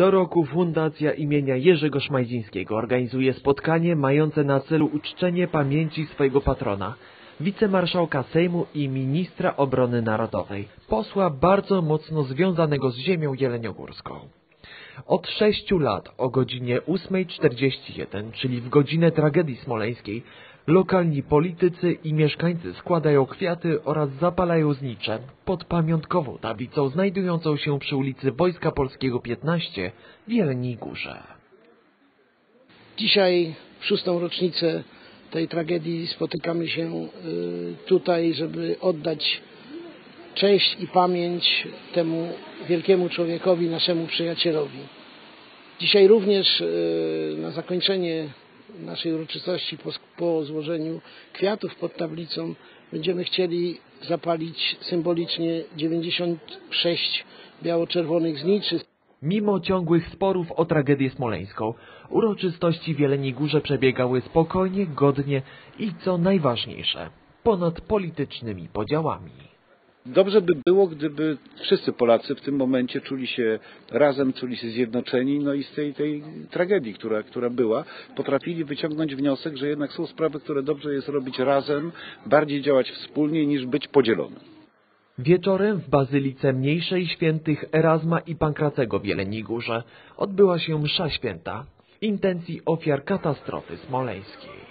Co roku Fundacja imienia Jerzego Szmajdzińskiego organizuje spotkanie mające na celu uczczenie pamięci swojego patrona, wicemarszałka Sejmu i ministra obrony narodowej, posła bardzo mocno związanego z ziemią jeleniogórską. Od sześciu lat o godzinie 8.41, czyli w godzinę tragedii smoleńskiej, lokalni politycy i mieszkańcy składają kwiaty oraz zapalają znicze pod pamiątkową tablicą znajdującą się przy ulicy Wojska Polskiego 15 w Jeleniej Górze. Dzisiaj, w szóstą rocznicę tej tragedii, spotykamy się y, tutaj, żeby oddać cześć i pamięć temu wielkiemu człowiekowi, naszemu przyjacielowi. Dzisiaj również y, na zakończenie naszej uroczystości po, po złożeniu kwiatów pod tablicą będziemy chcieli zapalić symbolicznie 96 biało-czerwonych zniczy. Mimo ciągłych sporów o tragedię smoleńską, uroczystości w Jeleniej Górze przebiegały spokojnie, godnie i co najważniejsze, ponad politycznymi podziałami. Dobrze by było, gdyby wszyscy Polacy w tym momencie czuli się razem, czuli się zjednoczeni, no i z tej, tej tragedii, która, która była, potrafili wyciągnąć wniosek, że jednak są sprawy, które dobrze jest robić razem, bardziej działać wspólnie niż być podzielonym. Wieczorem w Bazylice Mniejszej Świętych Erasma i Pankracego w Jeleniej Górze odbyła się msza święta w intencji ofiar katastrofy smoleńskiej.